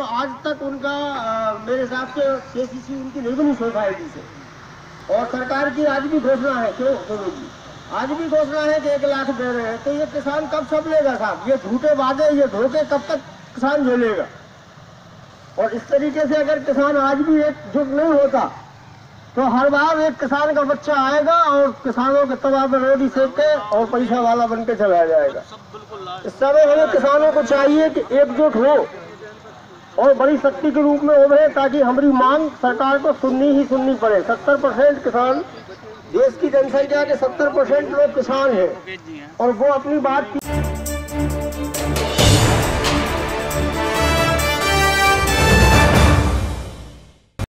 और आज तक उनका मेरे हिसाब से केसीसी उनकी नहीं बनी सोसाइटी से। और सरकार की आज भी घोषणा है, क्यों? क्यों जी। आज भी घोषणा है कि एक लाख दे रहे हैं। तो ये किसान कब सब लेगा साहब? ये झूठे वादे, ये धोखे कब तक किसान झेलेगा और इस तरीके से अगर किसान आज भी एकजुट नहीं होता तो हर बार एक किसान का बच्चा आएगा और किसानों के तवा पर रोटी सेक के और पैसा वाला बन के चला जाएगा। इस समय हमें किसानों को चाहिए कि एकजुट हो। और बड़ी शक्ति के रूप में उभरे ताकि हमारी मांग सरकार को सुननी ही सुननी पड़े। सत्तर परसेंट किसान, देश की जनसंख्या के सत्तर परसेंट लोग किसान हैं। और वो अपनी बात की